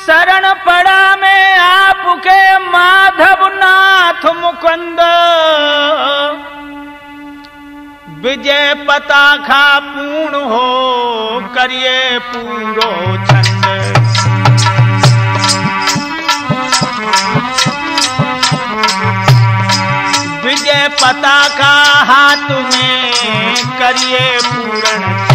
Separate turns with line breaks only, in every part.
शरण पड़ा में आपके माधव नाथ मुकुंद। विजय पताखा पूर्ण हो, करिए पूरो छंद। विजय पताका हाथ में, करिए पूर्ण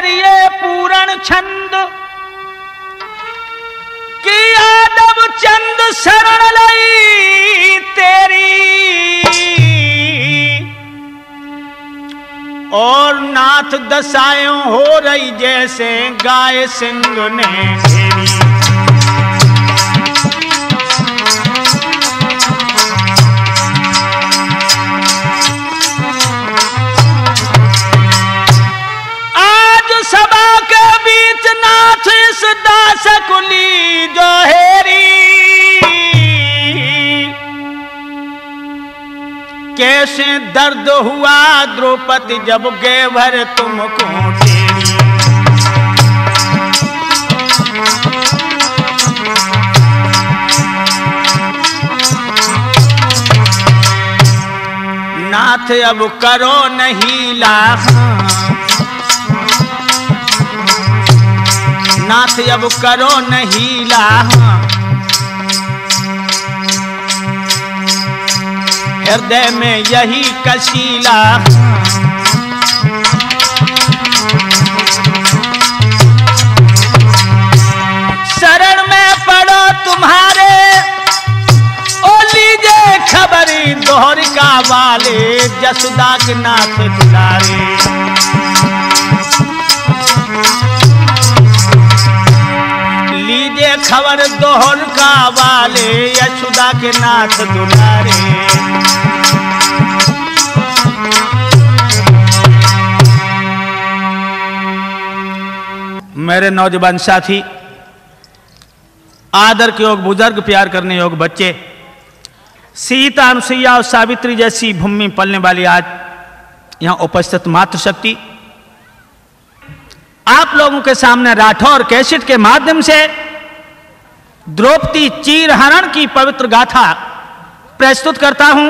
करिए पूरण छंद। कि चंद शरण लई तेरी। और नाथ दशाएँ हो रही जैसे गाय सिंह ने। नाथ इस दास कुली जो हेरी कैसे दर्द हुआ द्रौपदी जब गेवर तुमको नाथ अब करो नहीं लाहा नाथ अब करो नहीं लाहा। हृदय में यही कशीला शरण में पड़ो तुम्हारे। ओ लीजिए खबरी दोहर का वाले जसुदा के नाथ दुलारे। खबर दोहर का वाले यशुदा के नाथ दुलारे। मेरे नौजवान साथी, आदर के योग, बुज़ुर्ग, प्यार करने योग बच्चे, सीता अनुसैया और सावित्री जैसी भूमि पलने वाली आज यहाँ उपस्थित मातृशक्ति, आप लोगों के सामने राठौर कैसेट के माध्यम से द्रौपदी चीर हरण की पवित्र गाथा प्रस्तुत करता हूँ,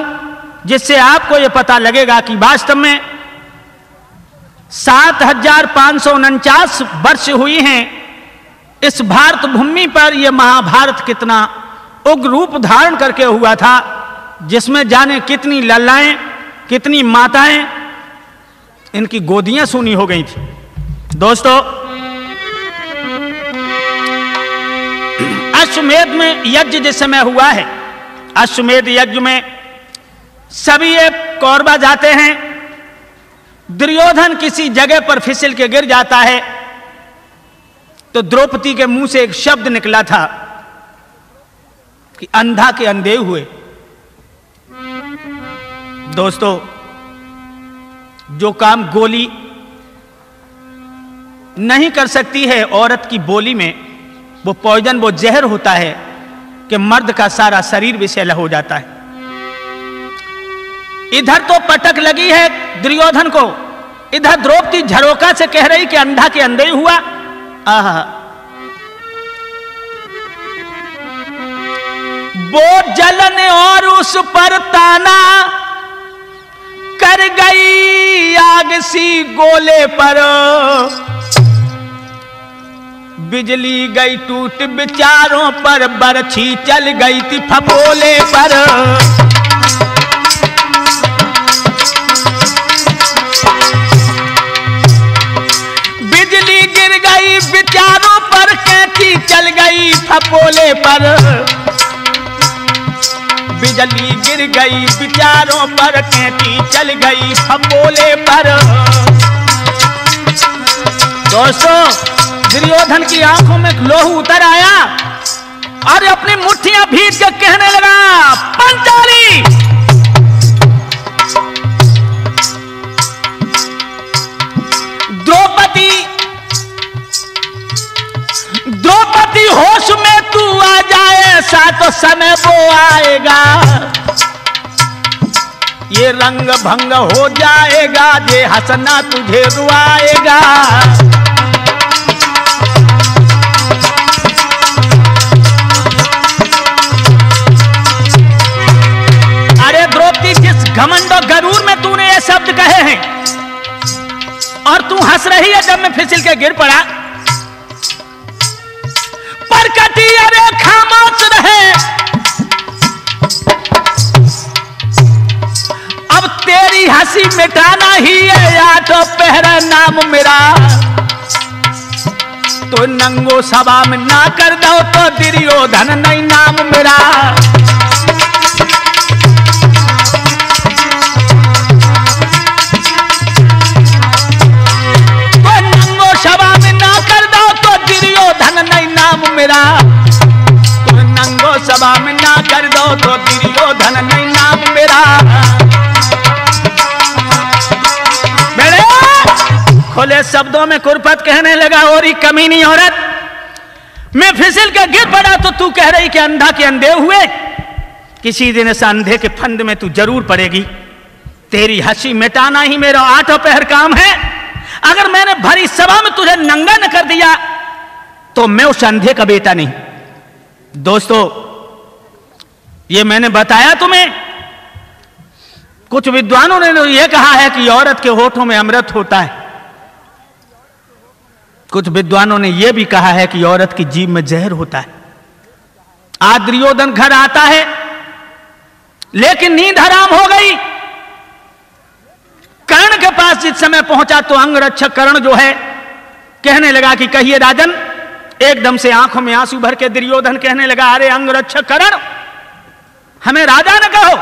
जिससे आपको यह पता लगेगा कि वास्तव में सात हज़ार पाँच सौ उनचास वर्ष हुई हैं। इस भारत भूमि पर यह महाभारत कितना उग्र रूप धारण करके हुआ था, जिसमें जाने कितनी लल्लाएँ, कितनी माताएँ, इनकी गोदियाँ सुनी हो गई थी। दोस्तों अश्वमेध में यज्ञ जिस समय हुआ है, अश्वमेध यज्ञ में सभी एक कौरबा जाते हैं, दुर्योधन किसी जगह पर फिसल के गिर जाता है तो द्रौपदी के मुँह से एक शब्द निकला था कि अंधा के अंधे हुए। दोस्तों, जो काम गोली नहीं कर सकती है औरत की बोली में वो पॉइजन वो जहर होता है कि मर्द का सारा शरीर विषैला हो जाता है। इधर तो पटक लगी है दुर्योधन को, इधर द्रौपदी झरोका से कह रही कि अंधा के अंधे ही हुआ। आह, वो जलन और उस पर ताना कर गई आग सी गोले पर। बिजली गई टूट बिचारों पर, बरछी चल गई थी फपोले पर। बिजली गिर गई बिचारों पर, कैंची चल गई फपोले पर। बिजली गिर गई बिचारों पर, कैंची चल गई फपोले पर। दोस्तों दुर्योधन की आँखों में लोहू उतर आया और अपनी मुठ्ठियाँ भीज के कहने लगा, पंचाली! द्रौपदी द्रौपदी, होश में तू आ जाए, ऐसा तो समय वो आएगा। ये रंग भंग हो जाएगा जे हंसना तुझे रुआएगा। घमंड और गरूर में तूने ये शब्द कहे हैं। और तू हंस रही है जब मैं फिसल के गिर पड़ा। पर कटी अरे खामोश रहे। अब तेरी हँसी मिटाना ही है, या तो पहरा नाम मेरा। तो नंगो सभा में ना कर दो तो दुर्योधन नहीं नाम मेरा। मेरा। तो नंगो सभा में ना कर दो तो दुर्योधन नहीं नाम मेरा मेरे खुले शब्दों में कुरपत कहने लगा और ही कमीनी औरत। मैं फिसल के गिर पड़ा तो तू कह रही कि अंधा के अंधे हुए। किसी दिन इस अंधे के फंद में तू ज़रूर पड़ेगी। तेरी हँसी मिटाना ही मेरा आठों पहर काम है। अगर मैंने भरी सभा में तुझे नंगा न कर दिया तो मैं उस अंधे का बेटा नहीं। दोस्तों, ये मैंने बताया तुम्हें। कुछ विद्वानों ने यह कहा है कि औरत के होठों में अमृत होता है। कुछ विद्वानों ने यह भी कहा है कि औरत की जीव में जहर होता है। आज दुर्योधन घर आता है, लेकिन नींद हराम हो गई। कर्ण के पास जिस समय पहुँचा तो अंगरक्षक कर्ण जो है, कहने लगा कि कहिए राजन एकदम से आँखों में आँसू भर के दुर्योधन कहने लगा, अरे अंगरक्षक करण हमें राजा न कहो।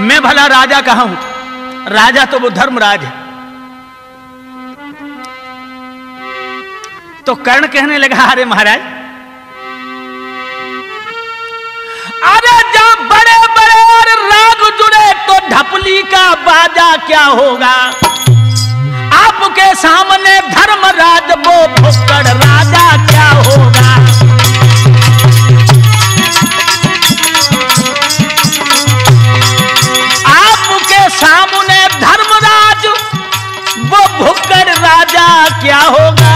मैं भला राजा कहा हूँ? राजा तो वो धर्मराज है। तो कर्ण कहने लगा, अरे महाराज, अरे जब बड़े बड़े और राग जुड़े तो ढपली का बाजा क्या होगा? आपके सामने धर्मराज वो फुक्कड़ राजा क्या होगा? आपके सामने धर्मराज वो भुक्कड़ राजा क्या होगा?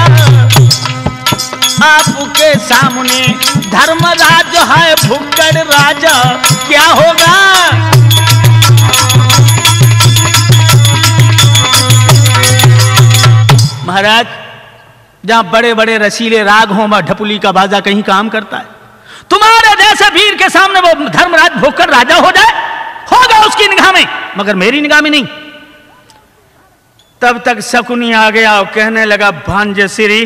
आपके सामने धर्मराज है भुक्कड़ राजा क्या होगा? महाराज, जहाँ बड़े बड़े रसीले राग हों, वहाँ ढपुली का बाजा कहीं काम करता है। तुम्हारे जैसे वीर के सामने वो धर्मराज भुक्कड़ राजा हो जाए, होगा उसकी निगाह में मगर मेरी निगाह में नहीं। तब तक शकुनी आ गया और कहने लगा, भांज श्री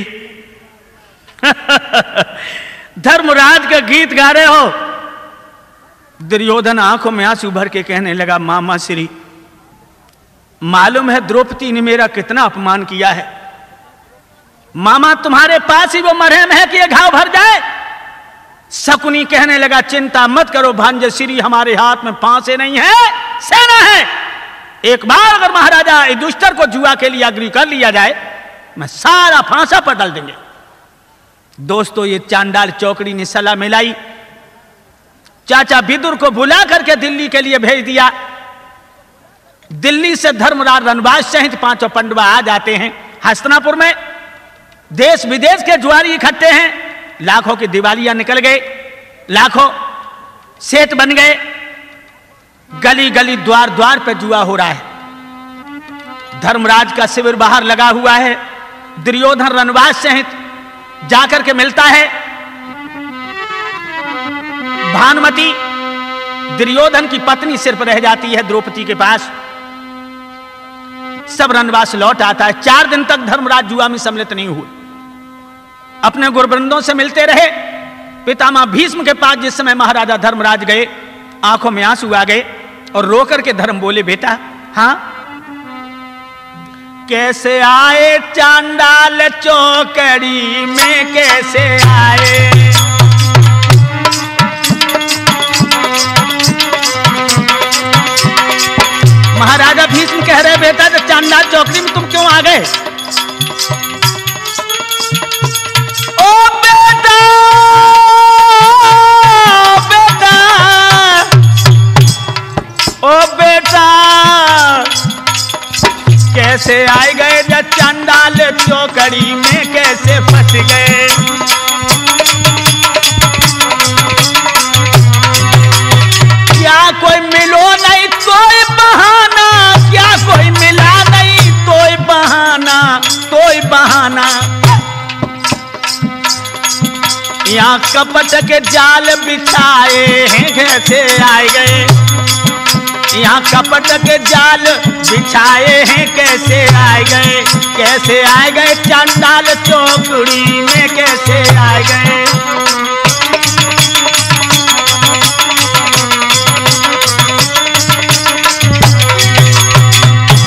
धर्मराज का गीत गा रहे हो। दुर्योधन आँखों में आँसू भर के कहने लगा, मामा श्री मालूम है द्रौपदी ने मेरा कितना अपमान किया है। मामा तुम्हारे पास ही वो मरहम है कि ये घाव भर जाए? शकुनी कहने लगा, चिंता मत करो भांज श्री हमारे हाथ में फांसे नहीं है, सेना है। एक बार अगर महाराजा युधिष्ठर को जुआ के लिए अग्री कर लिया जाए, मैं सारा फांसा पर देंगे। दोस्तों, ये चांडाल चौकड़ी ने सलाह मिलाई। चाचा बिदुर को बुला करके दिल्ली के लिए भेज दिया। दिल्ली से धर्मराज रणवास सहित पाँचों पंडवा आ जाते हैं हस्तनापुर में। देश विदेश के जुआरी इकट्ठे हैं। लाखों की दिवालियाँ निकल गए लाखों सेठ बन गए। गली गली द्वार द्वार पर जुआ हो रहा है। धर्मराज का शिविर बाहर लगा हुआ है। दुर्योधन रनवास सहित जाकर के मिलता है। भानुमति, दुर्योधन की पत्नी सिर्फ़ रह जाती है द्रौपदी के पास। सब रनवास लौट आता है। चार दिन तक धर्मराज जुआ में सम्मिलित नहीं हुए। अपने गुरबृंदों से मिलते रहे। पितामह भीष्म के पास जिस समय महाराजा धर्मराज गए, आँखों में आँसू आ गए और रोकर के धर्म बोले, बेटा हाँ? कैसे आए चांडाल चौकड़ी में? कैसे आए? महाराजा भीष्म कह रहे, बेटा, जब चांडाल चौकड़ी में तुम क्यों आ गए? बेटा, कैसे आए गए जब चंडाल चौकड़ी में? कैसे फंस गए? क्या कोई मिलो नहीं कोई बहाना? क्या कोई मिला नहीं तोय बहाना? तोय बहाना। यहाँ कपट के जाल बिछाए हैं, कैसे आए गए? यहाँ कपट के जाल बिछाए हैं, कैसे आए गए? कैसे आए गए चंडाल चौकड़ी में? कैसे आए गए?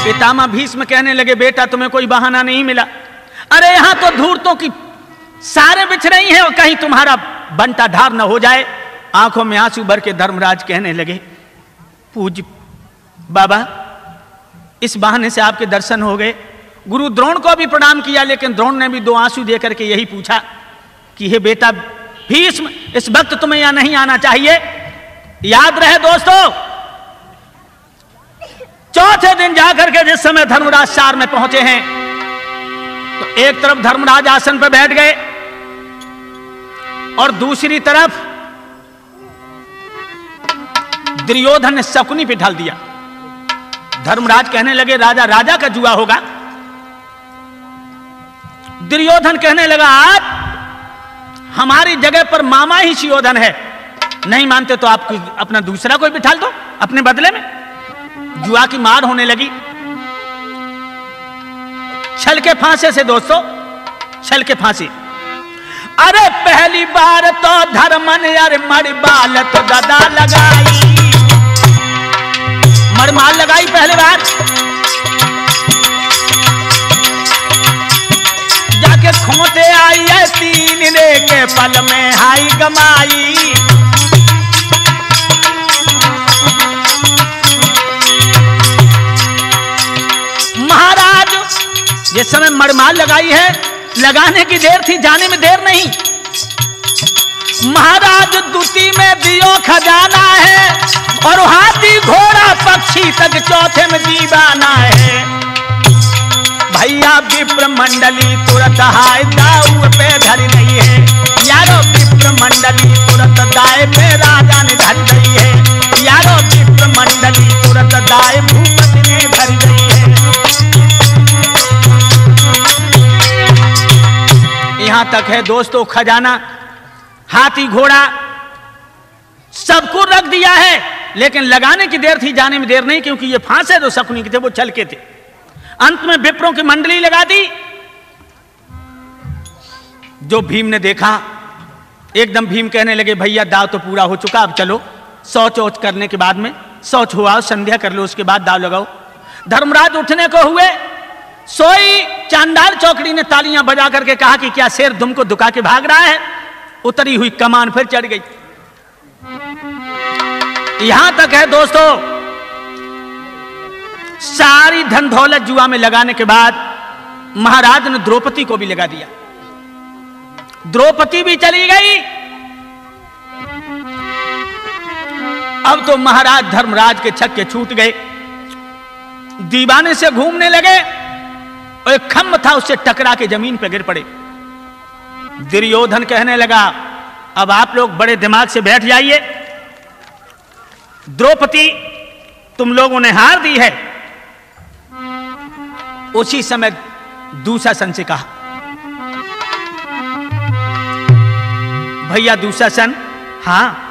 पितामह भीष्म कहने लगे, बेटा, तुम्हें कोई बहाना नहीं मिला। अरे, यहाँ तो धूर्तों की सारे बिछ रही हैं और कहीं तुम्हारा बंटा ढार न हो जाए। आँखों में आँसू भर के धर्मराज कहने लगे पूज बाबा, इस बहाने से आपके दर्शन हो गए। गुरु द्रोण को भी प्रणाम किया, लेकिन द्रोण ने भी दो आँसू दे करके यही पूछा कि, हे बेटा, भीष्म, इस वक्त तुम्हें यहाँ नहीं आना चाहिए। याद रहे दोस्तों, चौथे दिन जाकर के जिस समय धर्मराज सार में पहुँचे हैं तो एक तरफ़ धर्मराज आसन पर बैठ गए और दूसरी तरफ़ दुर्योधन ने शकुनी पे ढाल दिया। धर्मराज कहने लगे, राजा राजा का जुआ होगा। दुर्योधन कहने लगा, आप हमारी जगह पर मामा ही शियोधन है। नहीं मानते तो आप अपना दूसरा कोई बिठाल दो, अपने बदले में। जुआ की मार होने लगी। छल के फांसे से दोस्तों, छल के फांसी। अरे, पहली बार तो धर्मन यार मर बाल तो दादा लगाई। मरमाल लगाई पहली बार। जाके खोते आई है तीन रे के पल में हाई गमाई। महाराज, जिस समय मरमाल लगाई है, लगाने की देर थी, जाने में देर नहीं। महाराज, दुती में दियो खजाना है। और हाथी घोड़ा पक्षी तक चौथे में दीवाना है। भैया विप्र मंडली तुरंत हाय दाऊ पे धर नहीं है। यारो विप्र मंडली तुरंत दाए पे राजा ने धर गई है। यारो विप्र मंडली तुरंत दाए भूपति ने धर गई है। यहाँ तक है दोस्तों खजाना। हाथी घोड़ा सबको रख दिया है। लेकिन लगाने की देर थी, जाने में देर नहीं, क्योंकि ये फांसे जो शकुनी के थे, वो चल के थे। अंत में विप्रों की मंडली लगा दी। जो भीम ने देखा, एकदम भीम कहने लगे, भैया, दाव तो पूरा हो चुका, अब चलो। शौच औच करने के बाद में शौच हुआ, संध्या कर लो, उसके बाद दाव लगाओ। धर्मराज उठने को हुए, सोई चांदार चौकड़ी ने तालियाँ बजा करके कहा कि क्या शेर दुम को दुका के भाग रहा है? उतरी हुई कमान फिर चढ़ गई। यहाँ तक है दोस्तों, सारी धन दौलत जुआ में लगाने के बाद महाराज ने द्रौपदी को भी लगा दिया। द्रौपदी भी चली गई। अब तो महाराज धर्मराज के छक्के छूट गए। दीवाने से घूमने लगे और एक खम्भ था, उससे टकरा के ज़मीन पर गिर पड़े। दुर्योधन कहने लगा, अब आप लोग बड़े दिमाग से बैठ जाइए। द्रौपदी, तुम लोगों ने हार दी है। उसी समय दूसरा सन से कहा, भैया, दूसरा सन? हाँ।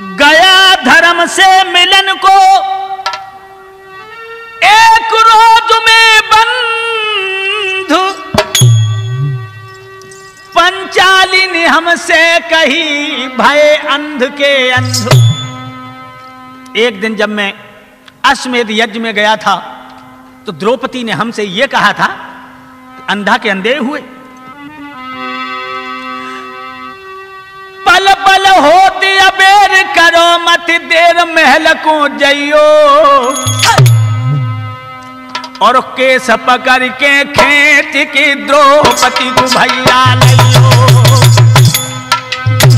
गया धर्म से मिलन को एक रोज में बंधु। पंचालिनी हमसे कही भय अंध के अंध। एक दिन जब मैं अश्वमेध यज्ञ में गया था तो द्रौपदी ने हमसे यह कहा था, अंधा के अंधे हुए। पल पल होती अबेर करो मत देर महल को जइयो। और केस पकड़ के खेत की द्रौपदी को भैया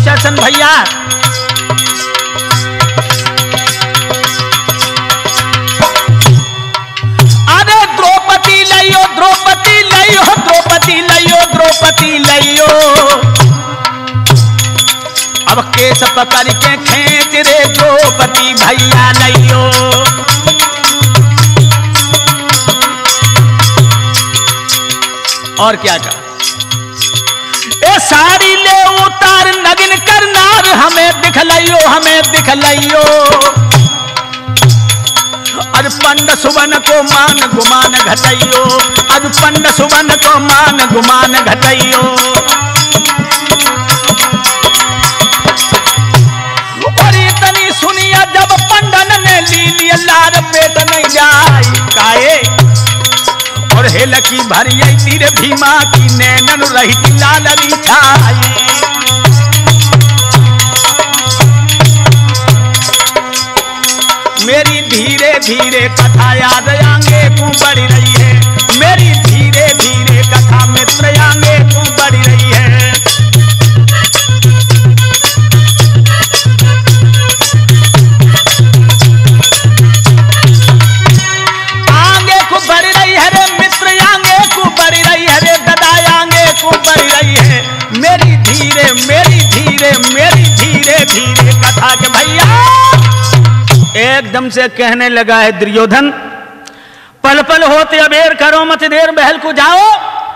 शसन भैया लयो द्रौपदी लयो द्रौपदी लयो द्रौपदी लयो अब केस पकड़ के खेच रे, द्रौपदी भैया लयो और क्या कहा? ए सारी ले उतार, नगिन करनार, हमें दिखलाइयो हमें दिखलाइयो अज पंड सुवन को मान गुमान घटइयो अज पंड सुवन को मान गुमान घटइयो जब पंडन भरिय तीर भीमा की नैनन रही लाल छाई मेरी धीरे धीरे कथा याद आंगे को बढ़ रही है। मेरी धीरे धीरे कथा मित्र आंगे को बढ़ रही है। आगे को बढ़ रही है रे मित्र आगे को बढ़ रही है रे ददा आगे को बढ़ रही है। मेरी धीरे मेरी धीरे मेरी एकदम से कहने लगा है, दुर्योधन पल पल होते अबेर करो मत देर बहल को जाओ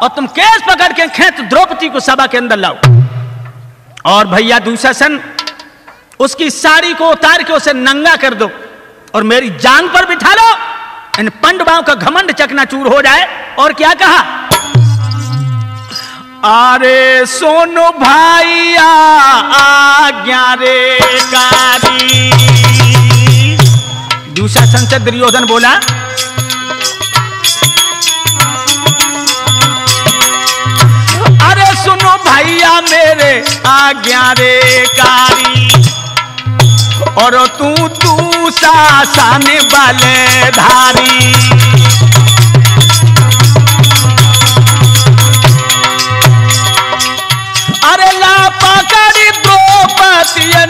और तुम केस पकड़ के खेत द्रौपदी को सभा के अंदर लाओ। और भैया दूषासन उसकी साड़ी को उतार के उसे नंगा कर दो और मेरी जान पर बिठा लो। इन पंडवाओं का घमंड चकनाचूर हो जाए। और क्या कहा? अरे सोनो भाइया आज्ञा रे कारी। दूसरा संसद दुर्योधन बोला, अरे सुनो भैया मेरे आज्ञा रे कारी और तू तू सासाने वाले धारी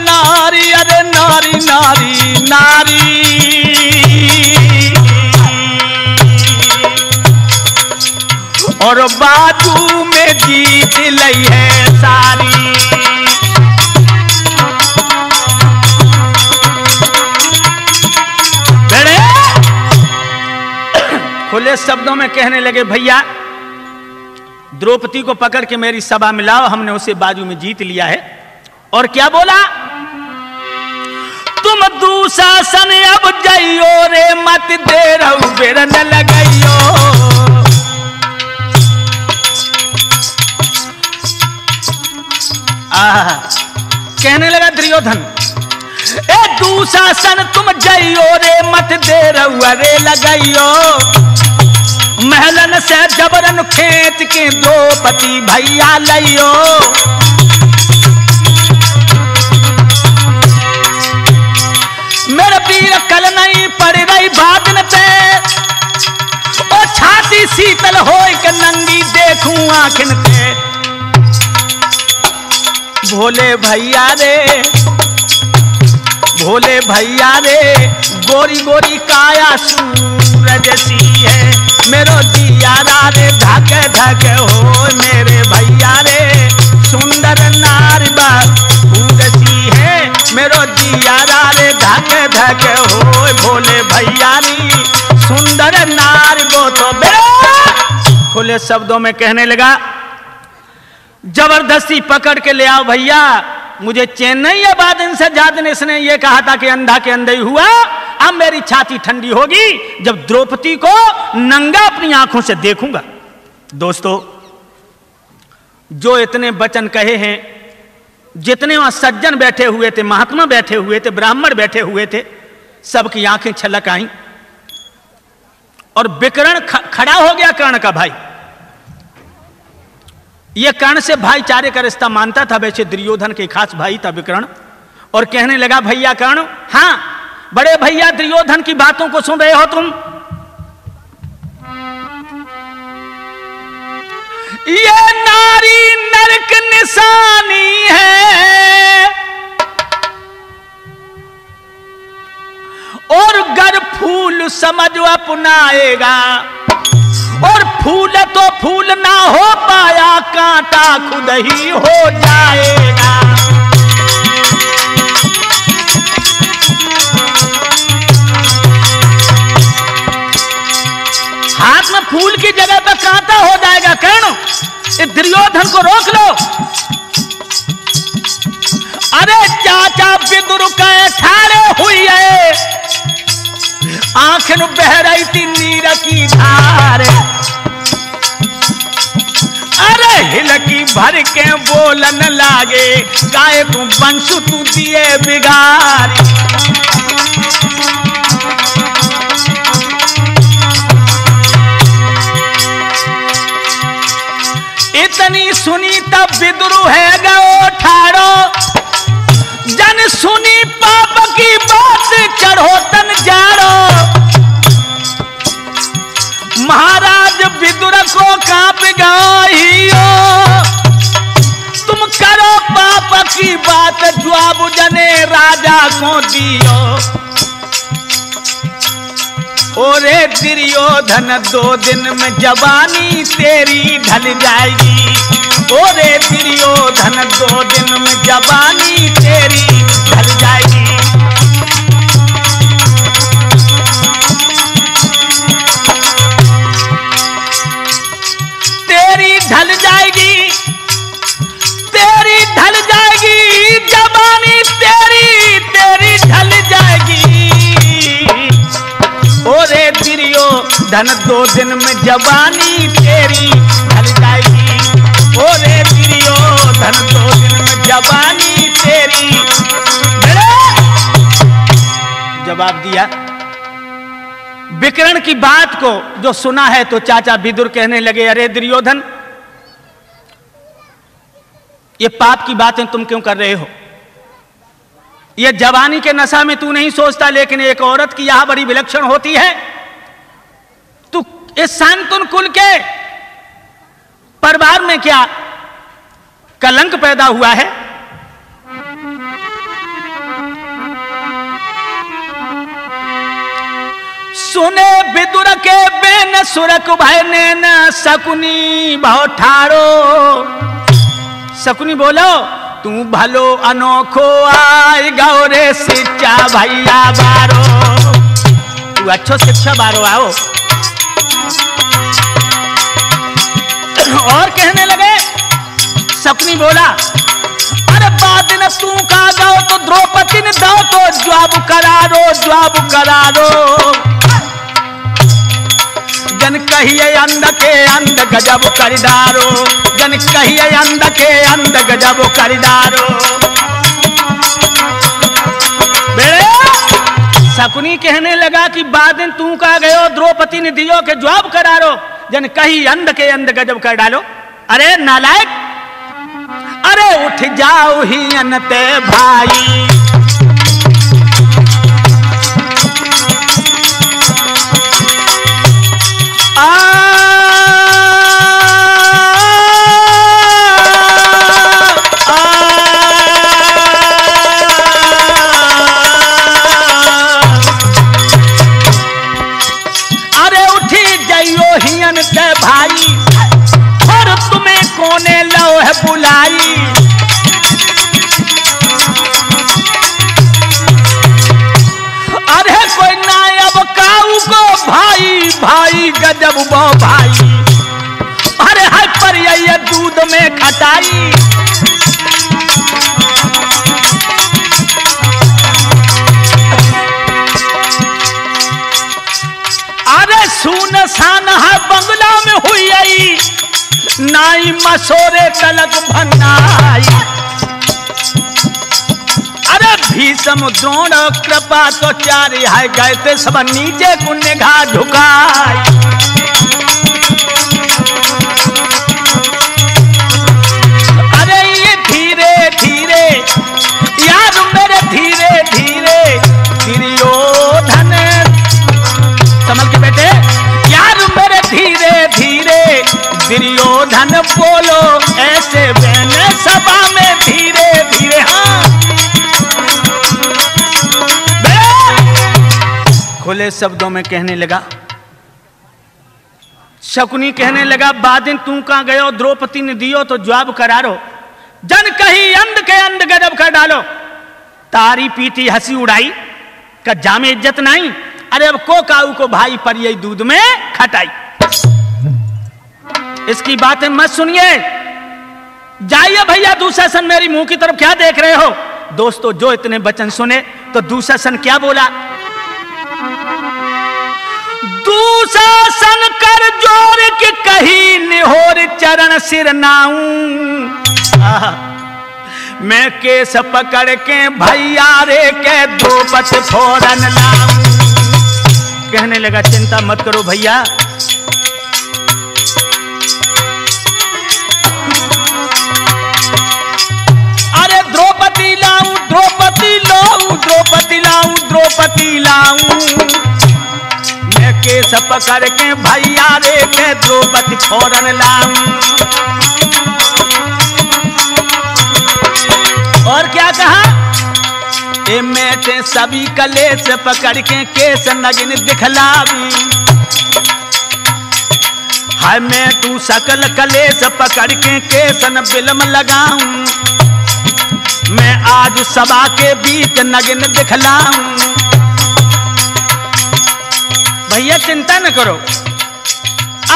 नारी, अरे नारी नारी नारी और बाजू में जीत लई है सारी। खुले शब्दों में कहने लगे, भैया, द्रौपदी को पकड़ के मेरी सभा में लाओ, हमने उसे बाजू में जीत लिया है। और क्या बोला? तुम दुशासन अब जाइयो रे, मत दे रहू बेर न लगाइयो कहने लगा दुर्योधन, ए दुशासन तुम जाइयो रे, मत दे रे लगाइयो। महलन से जबरन खेत के द्रौपदी भैया लइयो। मेरे पीर कल नहीं पड़ रही बादन पे। ओ छाती शीतल हो के नंगी देखूँ आखिन पे। भोले भैया रे, भोले भैया रे, गोरी गोरी काया सूरज सी है मेरो दिया रे, धक धक हो मेरे भैया रे। सुंदर नार सी है मेरो दिया रे, धक धक हो भोले भैया री सुंदर नार गो तो खुले शब्दों में कहने लगा ज़बरदस्ती पकड़ के ले आओ भैया। मुझे चेन्नई या बाद से ज़्यादा ने इसने ये कहा था कि अंधा के अंधे हुआ। अब मेरी छाती ठंडी होगी, जब द्रौपदी को नंगा अपनी आँखों से देखूँगा। दोस्तों, जो इतने वचन कहे हैं, जितने वहाँ सज्जन बैठे हुए थे, महात्मा बैठे हुए थे, ब्राह्मण बैठे हुए थे, सबकी आँखें छलक आई। और विकरण खड़ा हो गया कर्ण का भाई। यह कर्ण से भाईचारे का रिश्ता मानता था, वैसे दुर्योधन के खास भाई था विकर्ण। और कहने लगा, भैया कर्ण हाँ बड़े भैया दुर्योधन की बातों को सुन रहे हो तुम। ये नारी नरक निशानी है। और गर फूल समझ अपनाएगा। और फूल तो फूल ना हो पाया, कांटा खुद ही हो जाएगा। हाथ में फूल की जगह पर कांटा हो जाएगा, कर्ण। इस दुर्योधन को रोक लो। अरे चाचा विदुर कै ठाड़े हुई है। आँख बह रही थी नीर की धार। अरे हिलकी भर के बोलन लागे गाय तू बंसु तू दिए बिगारी। इतनी सुनी तब विद्रु है गो ठाड़ो। जन सुनी पाप की बात, चढ़ो तन जाड़ो। महाराज विदुर को काँप गईयो तुम करो पाप की बात, जवाब जने राजा को दियो। ओरे दुर्योधन, दो दिन में जवानी तेरी ढल जाएगी। ओरे दुर्योधन दो दिन में जवानी तेरी ढल जाएगी। तेरी ढल जाएगी, तेरी ढल जाएगी, जवानी तेरी तेरी ढल जाएगी। ओरे दिरियो धन दो दिन में जवानी तेरी ढल जाएगी। तेरी। जवाब दिया। विकरण की बात को जो सुना है तो चाचा विदुर कहने लगे, अरे दुर्योधन, ये पाप की बातें तुम क्यों कर रहे हो? ये जवानी के नशा में तू नहीं सोचता, लेकिन एक औरत की यह बड़ी विलक्षण होती है। तू इस शांतुन कुल के परिवार में क्या कलंक पैदा हुआ है? सुने विदुर के बेन सुरक भय ने न सकुनी भाव ठाड़ो सकुनी बोलो, तू भलो अनोखो आय गौरे शिक्षा भैया बारो। तू अच्छो शिक्षा बारो, आओ। और कहने लगे, सपनी बोला, अरे बाद न तू का जाओ तो द्रौपदी ने दो तो जवाब करारो जवाब करारो जन कहिए अंध के अंध गजब करिदारो, जन कहिए अंध के अंध गजब करिदारो। शकुनी कहने लगा कि बाद तू का गयो, द्रौपदी ने दियो के जवाब करारो जन कहीं अंध के अंध गजब कर डालो। अरे नालायक, अरे उठ जाओ ही अनते भाई। अरे गजब बो भाई अरे हाय पर दूध में खटाई। अरे सुन सान है बंगला में हुई। आई नाई मसोरे तलक अरे भीषम द्रोण कृपा तो चार है, गए थे सब नीचे कुन्ने घा झुकाई। धीरे धीरे दुर्योधन कमल के बेटे, यार मेरे धीरे धीरे बोलो, ऐसे बहन सभा में धीरे धीरे हाँ। खुले शब्दों में कहने लगा, शकुनी कहने लगा, बादिन तू कहाँ गयो द्रौपदी ने दियो तो जवाब करारो जन कही अंध के अंध गजब कर डालो। तारी पीती हँसी उड़ाई का जामे इज़्ज़त नहीं? अरे, अब को काऊ को भाई पर यही दूध में खटाई। इसकी बातें मत सुनिए। जाइए भैया, दूसरा सन मेरी मुँह की तरफ़ क्या देख रहे हो? दोस्तों, जो इतने वचन सुने तो दूसरा सन क्या बोला? दूसरा सन कर ज़ोर के कही निहोर चरण सिर नाऊ। मैं केस पकड़ के भैया रे के दो पत फोरन लाऊ। कहने लगा, चिंता मत करो भैया। अरे द्रौपदी लाऊं द्रौपदी लाऊं द्रौपदी लाऊं मैं केस पकड़ के भैया रे के द्रौपदी फोरन लाऊं। और क्या कहा? ए, मैं सभी कले से पकड़ के केस नगिन दिखलावी। हाय, मैं तू सकल कले से पकड़ के केसन बिलम लगाऊँ। मैं आज सभा के बीच नग्न दिखलाऊं। भैया, चिंता न करो।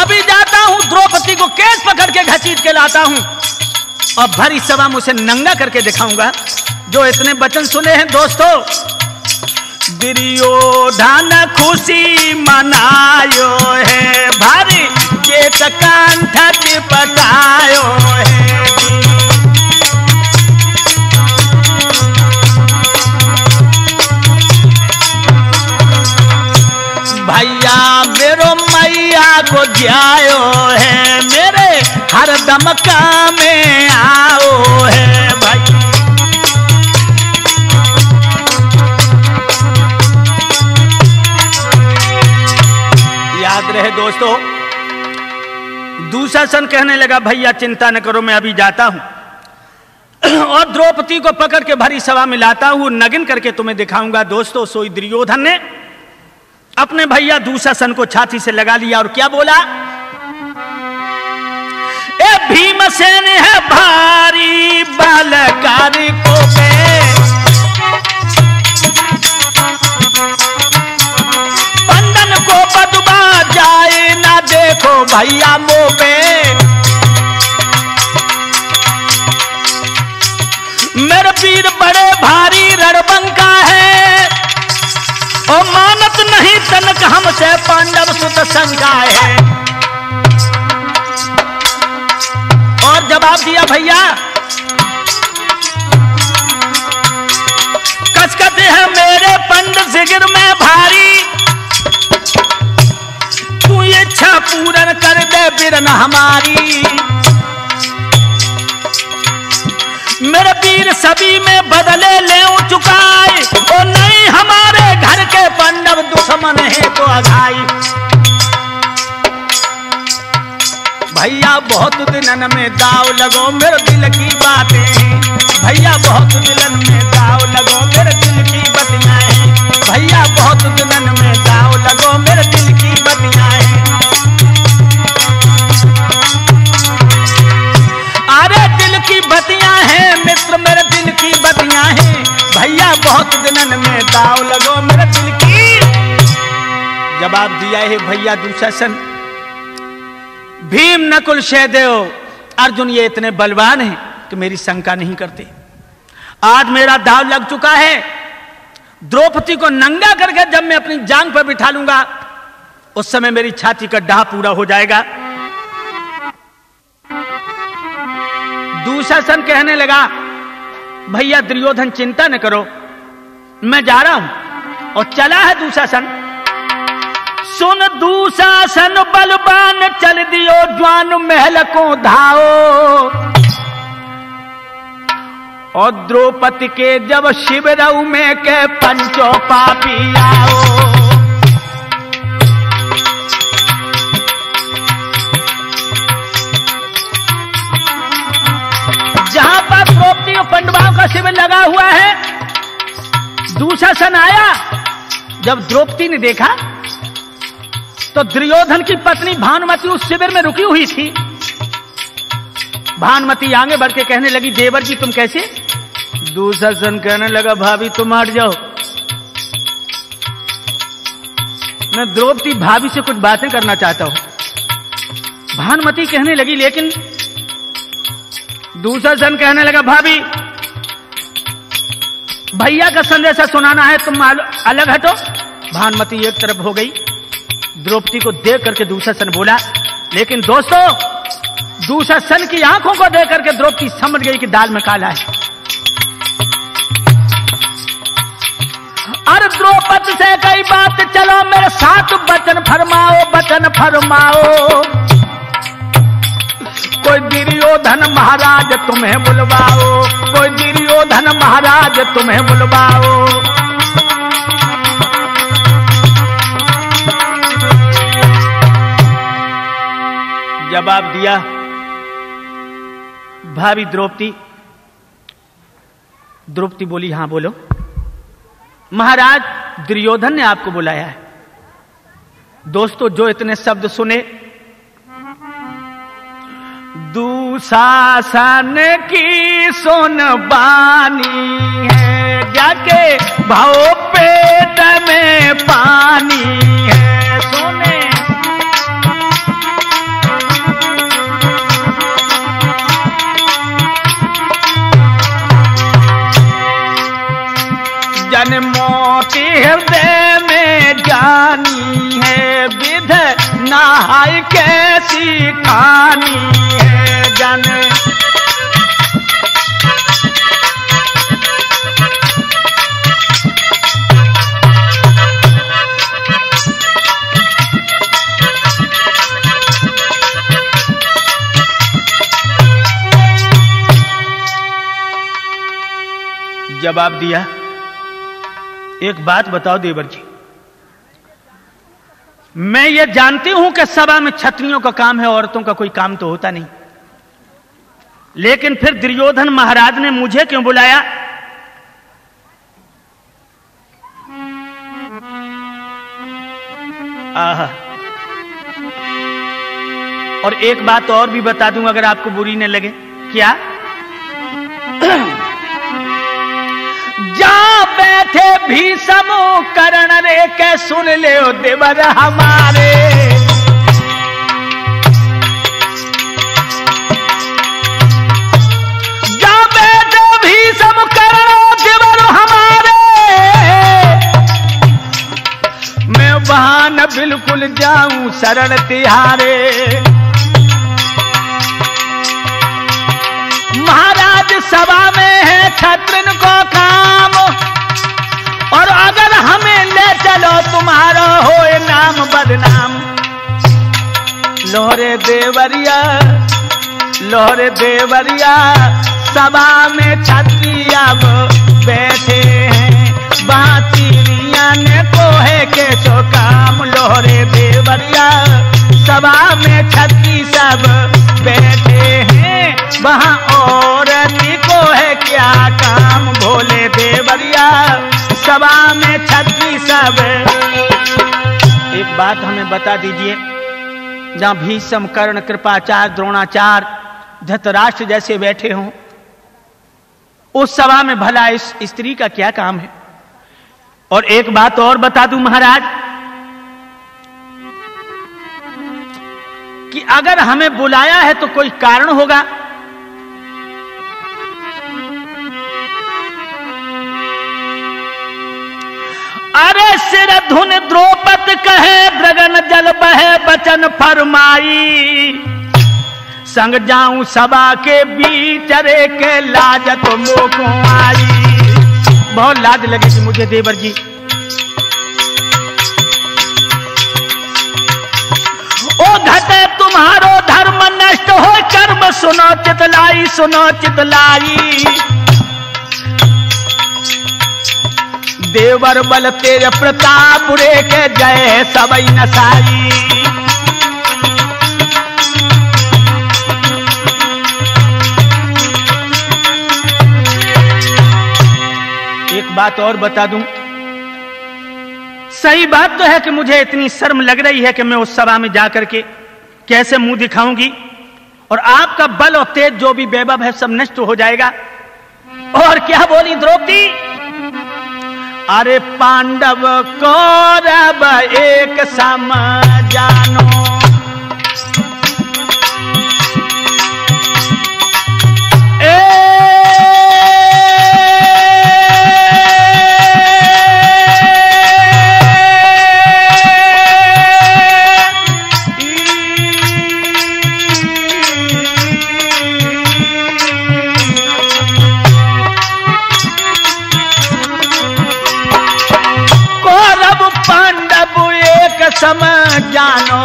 अभी जाता हूँ, द्रौपदी को केस पकड़ के घसीट के लाता हूँ। और भरी सभा मुझे नंगा करके दिखाऊँगा। जो इतने वचन सुने हैं दोस्तों दुर्योधन खुशी मनायो है, भारी के कंठ पटायो है। भैया मेरो मैया को जायो है, मेरे हर दम में आओ है भाई। याद रहे दोस्तों, दूसरा सन कहने लगा, भैया, चिंता न करो, मैं अभी जाता हूँ। और द्रौपदी को पकड़ के भरी सभा में लाता हूँ, नगिन करके तुम्हें दिखाऊँगा दोस्तों, सोई दुर्योधन ने अपने भैया दूसरा सन को छाती से लगा लिया और क्या बोला? ए भीमसेन, है भारी बालकारी को पे पंडन को बदबा जाए ना देखो भैया मो पे मेरे वीर बड़े भारी रणबंका है। ओ मानत नहीं तनक हमसे पांडव सुत शंका है। जवाब दिया भैया। कसकते है मेरे पंड जिगिर में भारी। तू इच्छा पूरन कर दे बिरन हमारी। मेरे पीर सभी में बदले ले चुकाए और नहीं हमारे घर के पंडव दुश्मन है तो अघाई। भैया, बहुत दिलन में दाव लगो मेरे दिल की बातें। भैया, बहुत दिलन में दाव लगो मेरे दिल की बतियाँ भैया, बहुत दिलन में दाव लगो मेरे दिल की बतियाँ अरे, दिल की बतियाँ हैं, मित्र, मेरे दिल की बतियाँ हैं। भैया, बहुत दिनन में दाव लगो मेरे दिल की। जवाब दिया है भैया दूषासन भीम नकुल सहदेव अर्जुन ये इतने बलवान हैं कि मेरी शंका नहीं करते। आज मेरा दाव लग चुका है। द्रौपदी को नंगा करके जब मैं अपनी जान पर बिठा लूँगा, उस समय मेरी छाती का डाह पूरा हो जाएगा। दूसरा सन कहने लगा, भैया दुर्योधन चिंता न करो, मैं जा रहा हूँ। और चला है दूसरा सुन। दूषासन बलबान चल दियो ज्वान महल को धाओ। और द्रौपदी के जब शिवरऊ में के पंचो पापी आओ। जहाँ पर द्रौपदी और पंडवाओं का शिविर लगा हुआ है दूसरा सन आया, जब द्रौपदी ने देखा तो दुर्योधन की पत्नी भानुमती उस शिविर में रुकी हुई थी। भानुमती आगे बढ़ के कहने लगी, देवर जी, तुम कैसे? दूषासन कहने लगा, भाभी, तुम हट जाओ। मैं द्रौपदी भाभी से कुछ बातें करना चाहता हूँ। भानुमति कहने लगी, लेकिन दूसरा सन कहने लगा, भाभी, भैया का संदेश सुनाना है, तुम अलग हटो। भानुमति एक तरफ़ हो गई। द्रौपदी को देख करके दूसरा सन बोला, लेकिन दोस्तों, दूसरा सन की आँखों को देख करके द्रौपदी समझ गई कि दाल में काला है। अरे द्रौपद से कई बात, चलो मेरे साथ बचन फरमाओ बचन फरमाओ। कोई दुर्योधन महाराज तुम्हें बुलवाओ, कोई दुर्योधन महाराज तुम्हें बुलवाओ। जवाब दिया, भाभी द्रौपदी द्रौपदी बोली, हाँ, बोलो। महाराज दुर्योधन ने आपको बुलाया है। दोस्तों, जो इतने शब्द सुने, दुशासन की सुन बानी है, जाके भाव पेट में पानी है। हृदय में जानी है विध नहाय कैसी खानी है जन। जवाब दिया। एक बात बताओ देवर जी। मैं ये जानती हूँ कि सभा में छत्रियों का काम है, औरतों का कोई काम तो होता नहीं। लेकिन फिर दुर्योधन महाराज ने मुझे क्यों बुलाया? आह। और एक बात और भी बता दूँ, अगर आपको बुरी न लगे। क्या? जा बैठे भी समो करण रे के सुन ले देवर हमारे। करण देवर हमारे। मैं वहाँ न बिल्कुल जाऊँ शरण तिहारे। महाराज सभा में है छत्रन को काम। और अगर हमें ले चलो तुम्हारा हो नाम बदनाम। लोहरे देवरिया लोहरे देवरिया, सभा में छत्री अब बैठे हैं। बातिरिया ने कोहे के चो काम लोहरे देवरिया, सभा में छत्री सब बैठे हैं। वहाँ औरत को है क्या काम, भोले देवरिया। सभा में सब एक बात हमें बता दीजिए, जहाँ भीषम, कर्ण कृपाचार द्रोणाचार धतराष्ट्र जैसे बैठे हों, उस सभा में भला इस स्त्री का क्या काम है? और एक बात और बता दूँ महाराज, कि अगर हमें बुलाया है तो कोई कारण होगा? अरे सिर धुन द्रौपद कहे द्रगन जल बहे बचन फरमाई। संग जाऊँ सभा के बीच रे के लाज तो मोको आई बहुत लाज लगेगी मुझे, देवर जी। ओ घटे तुम्हारो धर्म नष्ट हो, कर्म सुनो चितलाई सुनो चितलाई। देवर बल तेज प्रताप रे के जय सबई नसाई। एक बात और बता दूँ। सही बात तो है कि मुझे इतनी शर्म लग रही है कि मैं उस सभा में जाकर के कैसे मुँह दिखाऊँगी और आपका बल और तेज जो भी वैभव है सब नष्ट हो जाएगा। और क्या बोली द्रौपदी? अरे पांडव कौरव एक सम जानो। जानो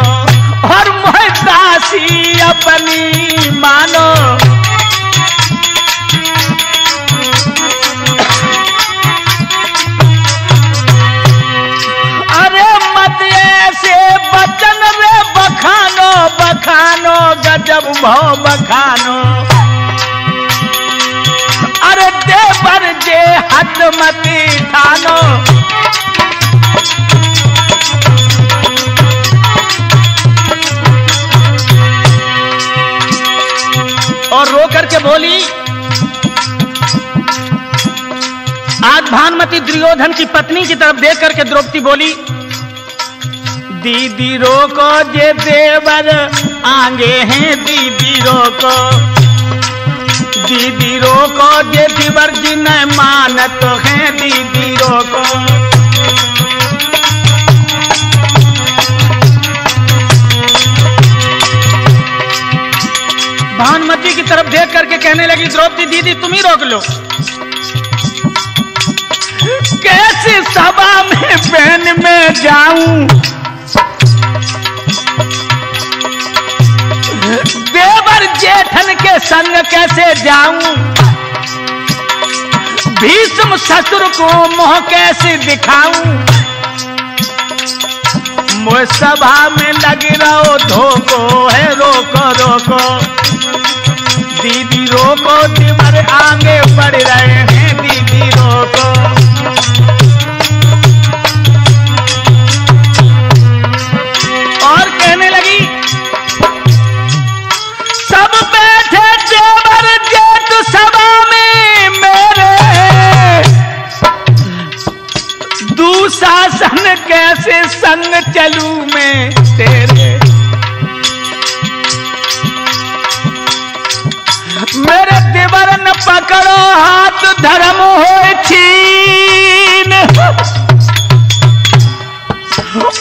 और मोहतासी अपनी मानो। अरे मत ऐसे बचन रे बखानो बखानो, गजब भाव बखानो। अरे देवर जे हट मती ठानो और रो करके बोली, आज भानुमति दुर्योधन की पत्नी की तरफ़ देख करके द्रौपदी बोली, दीदी रोको जे देवर, आगे हैं दीदी रोको। दीदी रोको जे देवर जी न मानत है दीदी रोको। भानुमति की तरफ़ देख करके कहने लगी, द्रौपदी दीदी, तुम ही रोक लो। कैसे सभा में बहन में जाऊँ? देवर जेठन के संग कैसे जाऊँ? भीष्म ससुर को मोह कैसे दिखाऊँ? मुझ सभा में लग रहो धोको है, रोको रोको। दीदी रोको दिमर आगे बढ़ रहे हैं दीदी रोको और कहने लगी, सब बैठे देवर जेठ सभा में मेरे। दुशासन कैसे संग चलू मैं तेरे? मेरे देवर न पकड़ो हाथ धर्म हो छीन।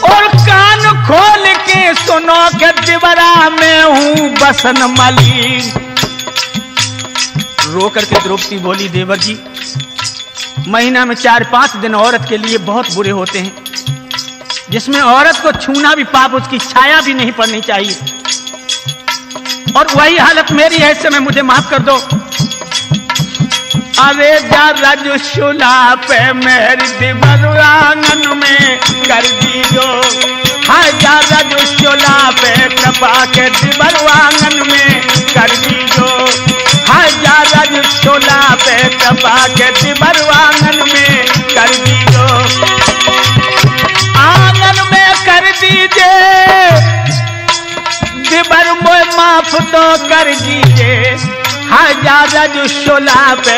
और कान खोल के सुनो के दिवरा में हूँ बसन मलिन। रो करके द्रौपदी बोली, देवर जी, महीना में चार पाँच दिन औरत के लिए बहुत बुरे होते हैं। जिसमें औरत को छूना भी पाप, उसकी छाया भी नहीं पड़नी चाहिए। और वही हालत मेरी है इस समय मुझे माफ़ कर दो। अरे जा रजुशुला पे मेरी दिवर आँगन में कर दीजो हाँ जा रजुशुला पे कृपा के दिवर आँगन में कर दीजो हाँ जा रजुशुला पे कृपा के दिवर आँगन में कर दीजो कर दीजिए हज़ार जो शोला पे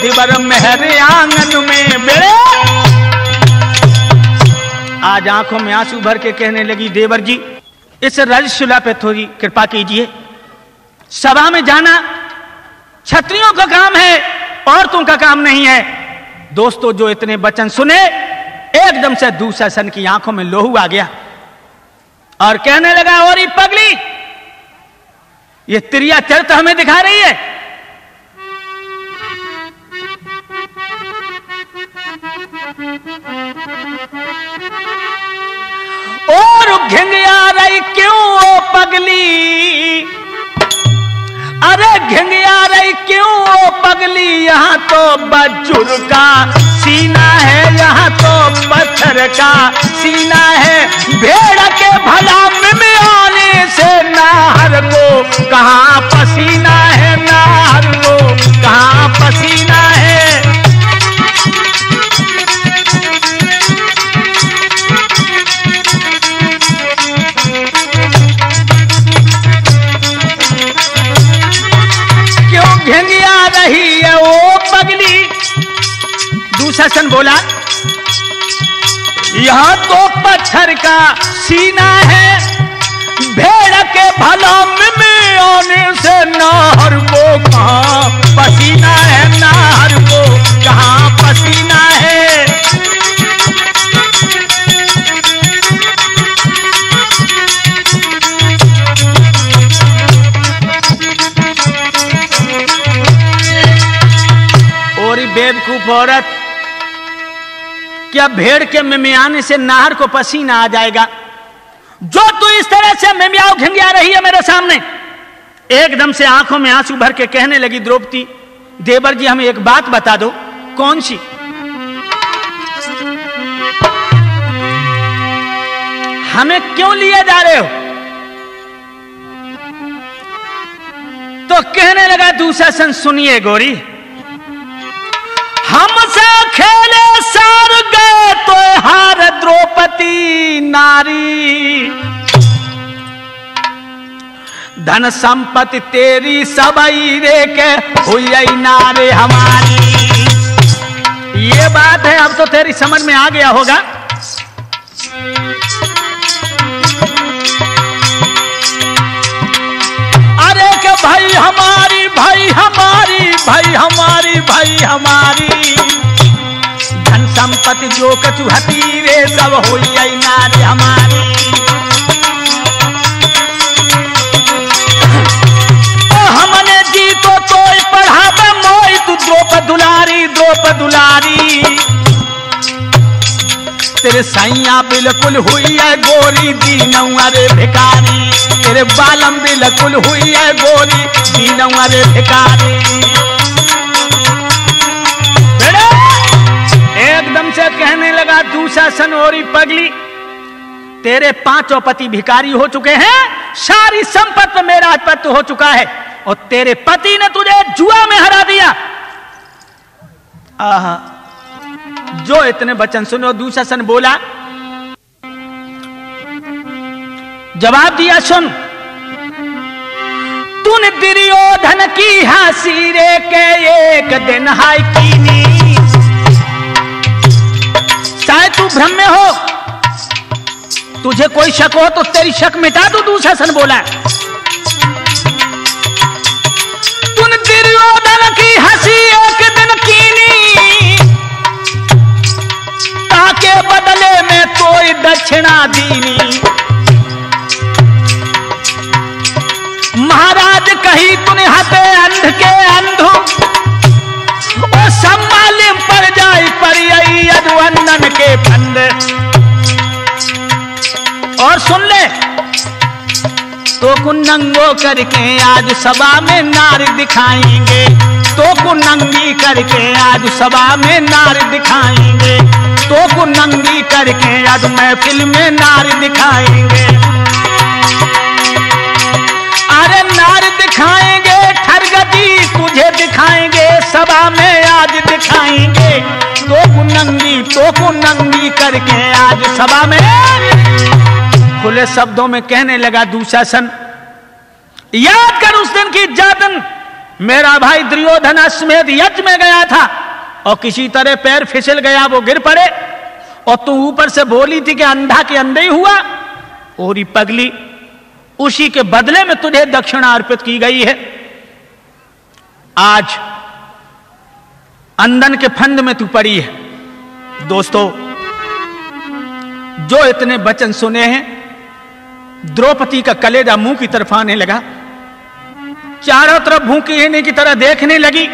दिबर मेहर आँगन में बेड़े। आज आँखों में आँसू भर के कहने लगी देवर जी, इस रजशुला पे थोड़ी कृपा कीजिए। सभा में जाना छत्रियों का काम है, औरतों का काम नहीं है। दोस्तों, जो इतने वचन सुने, एकदम से दूसरा सन की आँखों में लोहू आ गया। और कहने लगा और पगली ये त्रिया चरित्र हमें दिखा रही है। और घिंगिया रही क्यों ओ पगली? अरे घिंगिया रही क्यों ओ पगली? यहाँ तो बजुर का सीना है, यहाँ तो पत्थर का सीना है। भेड़ के भला में आने से नाहर को कहाँ पसीना है नाहर को कहाँ पसीना है। क्यों घिंगिया रही है वो पगली दूसरा सन बोला, यह तो पत्थर का सीना है। भेड़ के भला में आने से नाहर को कहा पसीना है, नाहर को कहा पसीना है? और बेवकूफ़ औरत, क्या भेड़ के मिमियाने से नाहर को पसीना आ जाएगा? जो तू इस तरह से मेमियाओ घिंगिया रही है मेरे सामने, एकदम से आँखों में आँसू भर के कहने लगी द्रौपदी, देवर जी, हमें एक बात बता दो, कौन सी? हमें क्यों लिए जा रहे हो? तो कहने लगा, दूसरा सन सुनिए, गोरी। हमसे खेले हार द्रौपदी नारी। धन संपत्ति तेरी सबई रे के हुई नारे हमारी। ये बात है, अब तो तेरी समझ में आ गया होगा। अरे के भाई हमारी भाई हमारी भाई हमारी भाई हमारी। धन संपत्ति जो कछु हतीरे सब हुई नारे हमारी। ओ, हमने जीतो तो पढ़ावे मोई तू द्रोप दुलारी द्रोप दुलारी तेरे सैया बिल्कुल हुई है गोरी, दीनऊ अरे भिकारी तेरे बालम बिल्कुल हुई है गोरी, दीनऊ अरे भिकारी एकदम से कहने लगा, दूसरा और पगली। तेरे पाँचों पति भिकारी हो चुके हैं, सारी संपत्ति मेरा अधिपत्य हो चुका है, और तेरे पति ने तुझे जुआ में हरा दिया। आहा, जो इतने वचन सुनो दूसरा सन बोला, जवाब दिया, सुन। तूने दुर्योधन की हँसी रे के एक दिन हाय कीनी शायद तू भ्रम में हो, तुझे कोई शक हो तो तेरी शक मिटा दो, दूसरा सन बोला तुन दुर्योधन की हँसी एक दिन कीनी, ताके बदले में कोई दक्षिणा दीनी। महाराज कही, तूने हते अंध के अंधु सम्मालिम पर जाई पर यदुअंदन के फंद। और सुन ले तो कुनंगो करके आज सभा में नार दिखाएँगे। तो कुनंगी करके आज सभा में नार दिखाएँगे। तो कुनंगी करके आज महफिल में नार दिखाएँगे। अरे नार दिखाएँगे ठरगति तुझे दिखाएँगे, सभा में आज दिखाएँगे। तो कुनंगी तो कुनंगी करके आज सभा में। खुले शब्दों में कहने लगा दूशासन याद कर उस दिन की जादन। मेरा भाई दुर्योधन अश्वेध यज्ञ में गया था, और किसी तरह पैर फिसल गया, वो गिर पड़े। और तू ऊपर से बोली थी कि अंधा के अंधे ही हुआ। और पगली, उसी के बदले में तुझे दक्षिणा अर्पित की गई है। आज अंदन के फंद में तू पड़ी है। दोस्तों, जो इतने वचन सुने हैं, द्रौपदी का कलेजा मुँह की तरफ़ आने लगा। चारों तरफ़ भूखी हिरनी की तरह देखने लगी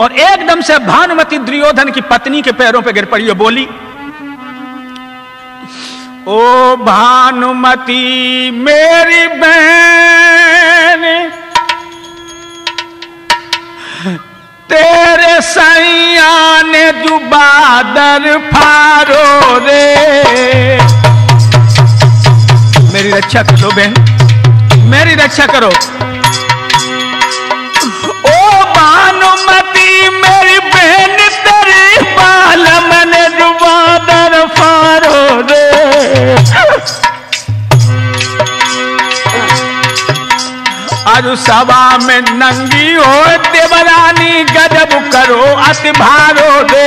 और एकदम से भानुमति दुर्योधन की पत्नी के पैरों पर गिर पड़ी और बोली, ओ भानुमति, मेरी बहन तेरे सैया ने जुबादर फारो रे। मेरी रक्षा करो बहन, मेरी रक्षा करो। ओ भानुमति, मेरी बहन तेरी बाल मैंने जुबादर फारो रे। अरु सभा में नंगी हो देवरानी गजब करो अति भारो दे।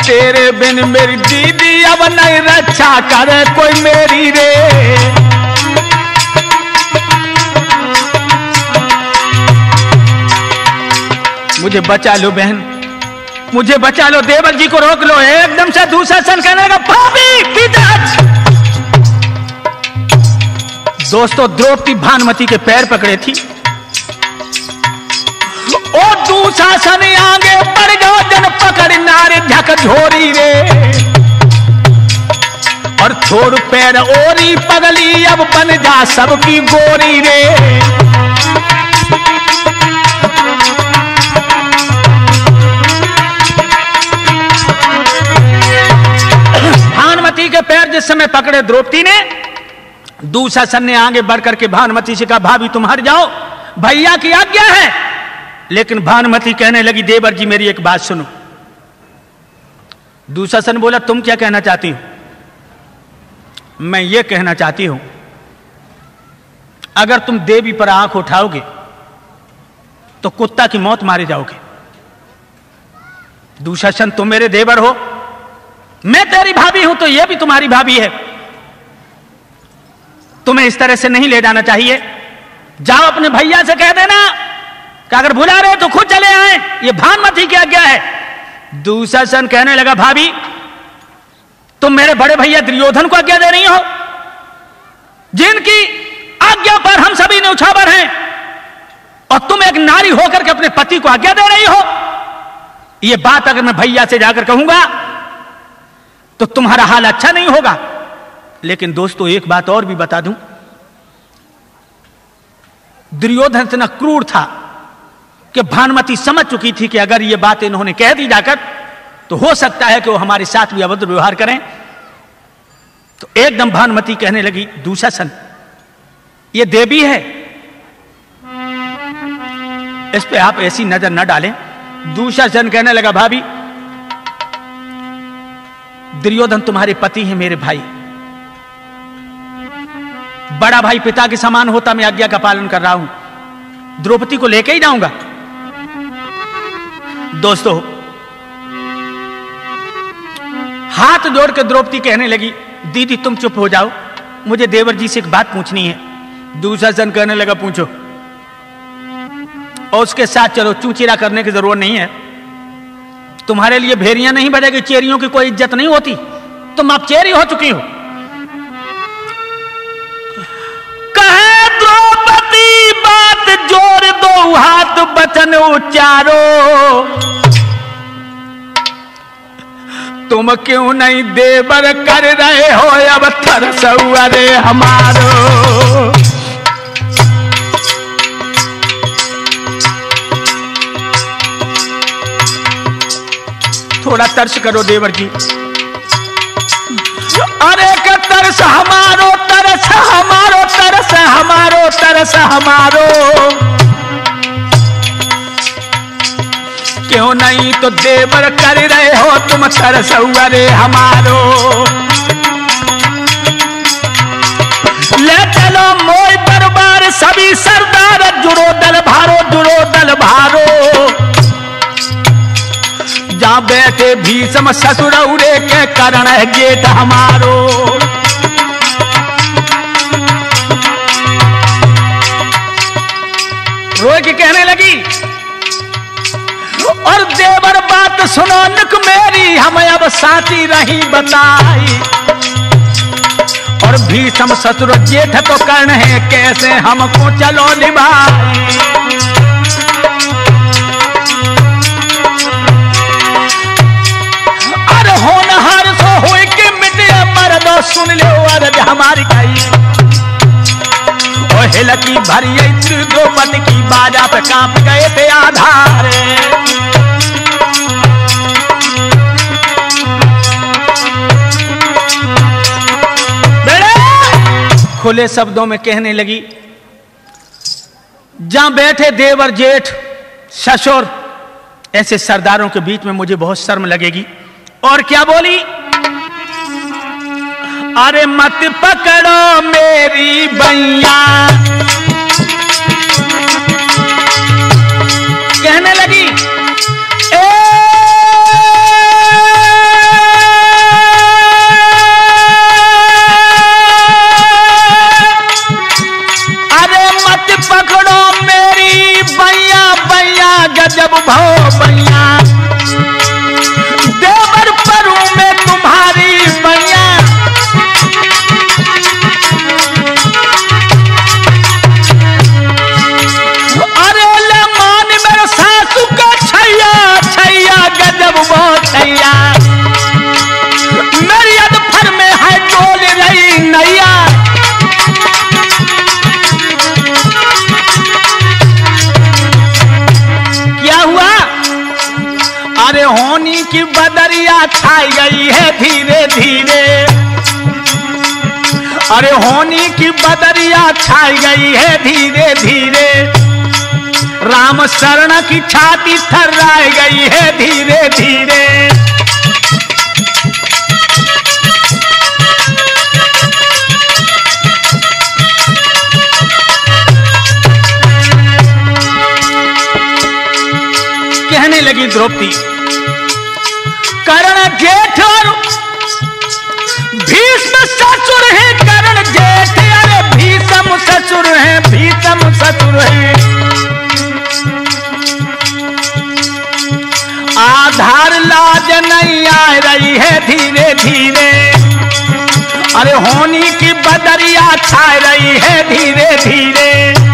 तेरे बिन मेरी दीदी अब नहीं रक्षा करे कोई मेरी रे। मुझे बचा लो बहन। मुझे बचा लो देवर जी को रोक लो। एकदम से दूसरा सन कहने लगा, भाभी दोस्तों, द्रौपदी भानुमति के पैर पकड़े थी। ओ, दूसरा सन आगे बढ़ जाओ, जन पकड़ नारे झक झोरी रे। और छोड़ पैर ओरी पगली, अब बन जा सबकी गोरी रे। जिस समय पकड़े द्रौपदी ने दुशासन ने आगे बढ़कर के भानुमति से कहा, भाभी तुम हट जाओ, भैया की आज्ञा है। लेकिन भानुमति कहने लगी, देवर जी मेरी एक बात सुनो। दुशासन बोला, तुम क्या कहना चाहती हो? मैं ये कहना चाहती हूँ, अगर तुम देवी पर आँख उठाओगे तो कुत्ता की मौत मारे जाओगे। दुशासन तुम मेरे देवर हो मैं तेरी भाभी हूँ तो यह भी तुम्हारी भाभी है। तुम्हें इस तरह से नहीं ले जाना चाहिए। जाओ अपने भैया से कह देना कि अगर बुला रहे तो खुद चले आए। ये भानुमति की आज्ञा है। दूसरा सन कहने लगा, भाभी, तुम मेरे बड़े भैया दुर्योधन को आज्ञा दे रही हो, जिनकी आज्ञा पर हम सभी ने उछावर हैं, और तुम एक नारी होकर के अपने पति को आज्ञा दे रही हो। यह बात अगर मैं भैया से जाकर कहूँगा तो तुम्हारा हाल अच्छा नहीं होगा। लेकिन दोस्तों, एक बात और भी बता दूँ। दुर्योधन इतना क्रूर था कि भानुमति समझ चुकी थी कि अगर यह बात इन्होंने कह दी जाकर तो हो सकता है कि वो हमारे साथ भी अभद्र व्यवहार करें। तो एकदम भानुमति कहने लगी दूषासन ये देवी है। इस पे आप ऐसी नज़र न डालें। दूषासन कहने लगा, भाभी दुर्योधन तुम्हारे पति हैं मेरे भाई। बड़ा भाई पिता के समान होता मैं आज्ञा का पालन कर रहा हूँ। द्रौपदी को लेकर ही जाऊँगा। दोस्तों, हाथ जोड़ के द्रौपदी कहने लगी, दीदी, तुम चुप हो जाओ। मुझे देवर जी से एक बात पूछनी है। दूसरा जन कहने लगा, पूछो। और उसके साथ चलो, चूचिरा करने की ज़रूरत नहीं है। तुम्हारे लिए भेरियाँ नहीं बजेगी चेरियों की कोई इज़्ज़त नहीं होती। तुम अब चेरी हो चुकी हो। कहे द्रौपदी, बात ज़ोर दो, हाथ बचन उच्चारो। तुम क्यों नहीं देवर कर रहे हो, अब थरस अरे हमारो। थोड़ा तर्स करो देवर जी। अरे का तरस हमारो तरस हमारो तरस हमारो तरस हमारो। क्यों नहीं तो देवर कर रहे हो तुम तरस अरे हमारो। ले चलो मोई दरबार, सभी सरदार, जुड़ो दल भारो, जुड़ो दल भारो। जा बैठे भीषम ससुरौरे के कारण है गेट हमारो। रोए की कहने लगी, और देवर बात सुनो नुक मेरी, हम अब साथी रही बताई। और भीषम ससुर जेठ तो कर्ण है, कैसे हमको चलो निभाई? सुन लो अरज हमारी कही ओ हिलकी भरी द्रौपद की बाजा पे काँप गए थे आधार। खुले शब्दों में कहने लगी, जहाँ बैठे देवर जेठ, ससुर, ऐसे सरदारों के बीच में मुझे बहुत शर्म लगेगी। और क्या बोली? अरे मत पकड़ो मेरी बैया कहने लगी, ए! अरे मत पकड़ो मेरी बैया बैया गजब भो बैया होनी की बदरिया छाई गई है धीरे धीरे। अरे होनी की बदरिया छाई गई है धीरे धीरे। राम शरण की छाती थर्राई गई है धीरे धीरे। कहने लगी द्रौपदी भीष्म ससुर है, कर्ण जेठ। अरे भीष्म ससुर है, भीष्म ससुर आधार लाज नहीं आ रही है धीरे धीरे। अरे होनी की बदरिया छा रही है धीरे धीरे।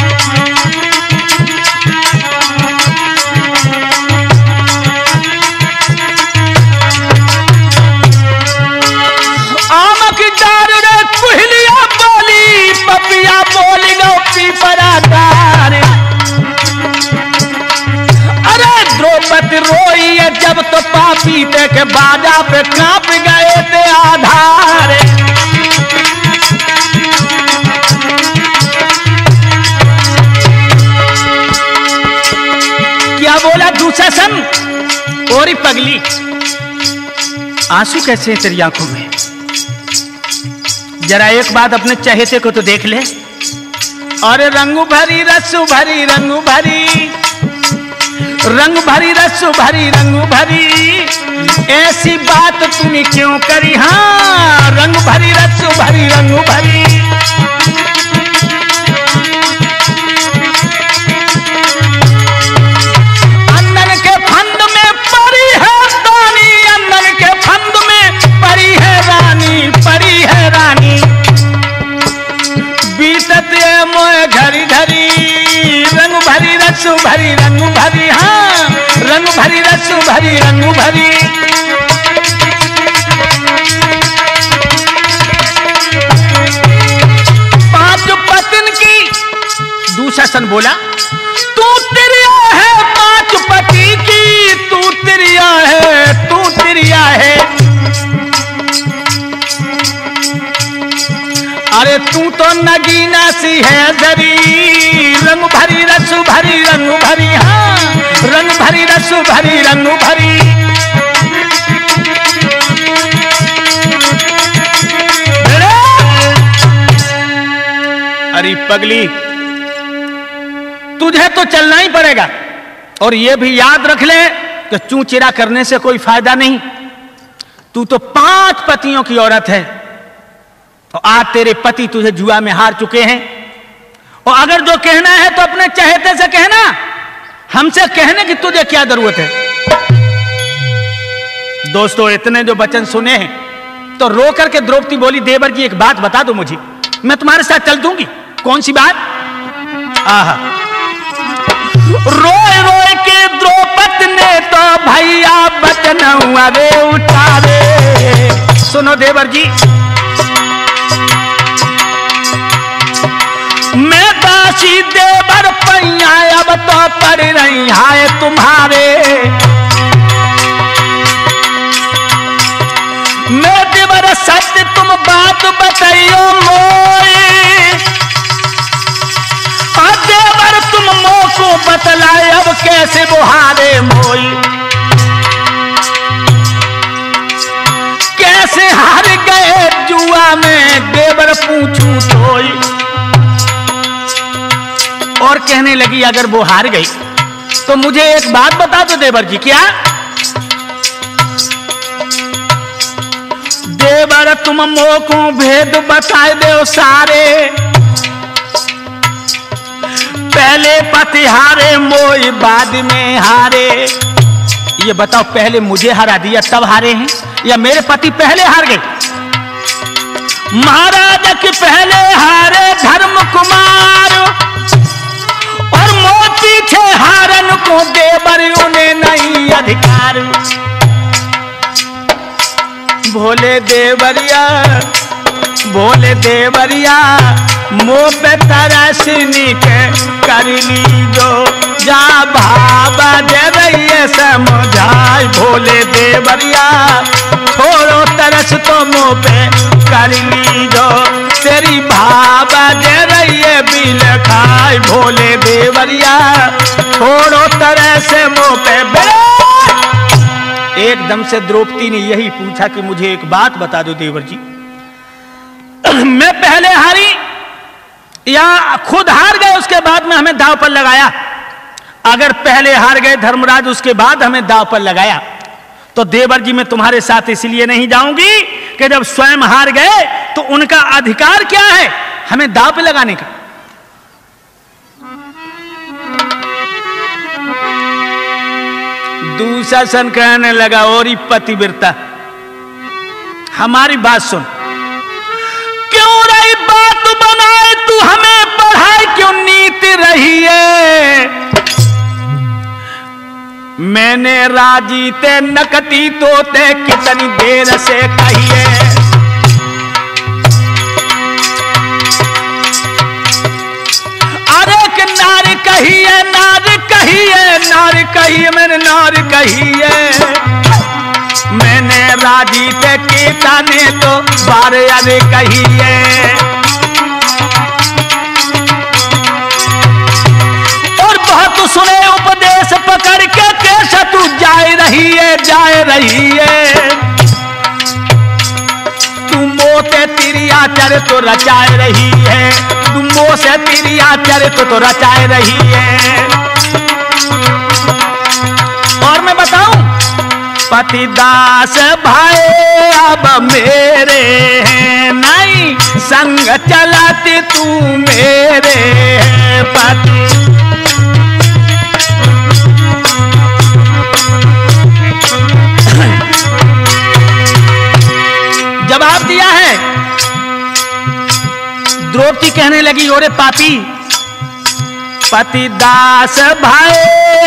द्रौपदी रोई है जब तो पापी के बाजा पे काँप गए थे आधार। क्या बोला दूसरा और पगली। आँसू कैसे हैं तेरी आँखों में? जरा एक बात अपने चहेते को तो देख ले। अरे रंगू भरी, रसू भरी, रंगू भरी। रंग भरी, रस भरी, रंग भरी। ऐसी बात तुम्हें क्यों करी? हाँ रंग भरी, रस भरी, रंग भरी। रसु भरी रंग भरी हाँ। रंग भरी रसु भरी रंग भरी पाँच पतन की। दूसरा बोला, तू तिरिया है, पाँच पति की। तू तिरिया है, तू तिरिया है। अरे तू तो नगीना सी है, जरी। रंग भरी, रसु भरी, रंग भरी हाँ रंग भरी, रसु भरी, रंग भरी। अरे पगली, तुझे तो चलना ही पड़ेगा। और यह भी याद रख ले कि चू चिरा करने से कोई फ़ायदा नहीं। तू तो पाँच पतियों की औरत है। और आज तेरे पति तुझे जुआ में हार चुके हैं। और अगर जो कहना है तो अपने चहेते से कहना। हमसे कहने की तुझे क्या ज़रूरत है? दोस्तों, इतने जो वचन सुने हैं तो रो करके द्रौपदी बोली, देवर जी, एक बात बता दो मुझे। मैं तुम्हारे साथ चल दूँगी। कौन सी बात? आह। रोए रोए के द्रौपद ने तो भैया बचन अरे उठावे। सुनो देवर जी दासी देवर पैया अब तो पड़ रही है तुम्हारे। मैं देवर सत्य तुम बात बताइयो मोए देवर तुम मो को बतलाए अब कैसे बुहारे मोई। कैसे हार गए जुआ में देवर पूछू तोई। और कहने लगी, अगर वो हार गई तो मुझे एक बात बता दो देवर जी, क्या? देवर, तुम मोको भेद बताए दो सारे। पहले पति हारे मोई बाद में हारे। ये बताओ, पहले मुझे हरा दिया, तब हारे हैं? या मेरे पति पहले हार गए? महाराज के पहले हारे धर्म कुमार। हारन को देवर, उन्हें नहीं अधिकार। भोले देवरिया भोले देवरिया, मोह पे तरसनी के कर जो जा भाबा दे रही है समझाई भोले देवरिया। थोड़ो तरस तो मुँह पे कर ली जो तेरी भावा दे रही है बिल खाई भोले देवरिया। थोड़ो तरह से मुँह पे एकदम से द्रौपदी ने यही पूछा कि मुझे एक बात बता दो देवर जी। मैं पहले हारी या खुद हार गए, उसके बाद में हमें दाव पर लगाया। अगर पहले हार गए धर्मराज, उसके बाद हमें दाव पर लगाया। तो देवर जी, मैं तुम्हारे साथ इसलिए नहीं जाऊँगी कि जब स्वयं हार गए तो उनका अधिकार क्या है हमें दाव पे लगाने का? दूसरा सन कहने लगा और पतिव्रता हमारी बात सुन। क्यों रही बात बनाए? तू हमें पढ़ाए क्यों नीति रही है? मैंने राज़ी ते नकती तो ते कितनी देर से कहिए अरे कि नार कहिए नार कही है, नार कहिए मैंने नार कही है। मैंने राज़ी ते कीता ने तो बार अरे कही और जाए रही है जाए रही है तू मोते तिरिया चर तो रचाए रही है तू मो से तिरिया चर तो, तो रचाए रही है और मैं बताऊँ पतिदास भाई अब मेरे हैं। नहीं संग चलाते तू मेरे हैं पति। द्रौपदी कहने लगी, ओरे पापी पतिदास भाई,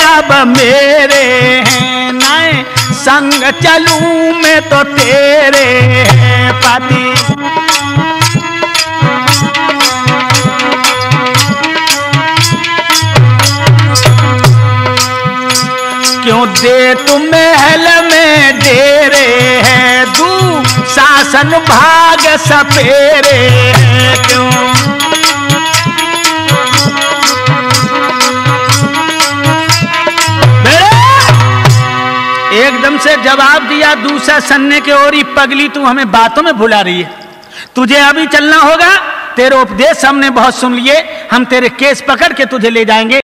अब मेरे हैं नए संग चलूँ मैं तो तेरे हैं पति क्यों दे तुम महल में डेरे हैं दू शासन भाग सपेरे, क्यों? एकदम से जवाब दिया दूसरा सन्ने के ओर ही पगली तू हमें बातों में भुला रही है। तुझे अभी चलना होगा, तेरे उपदेश हमने बहुत सुन लिए, हम तेरे केस पकड़ के तुझे ले जाएँगे।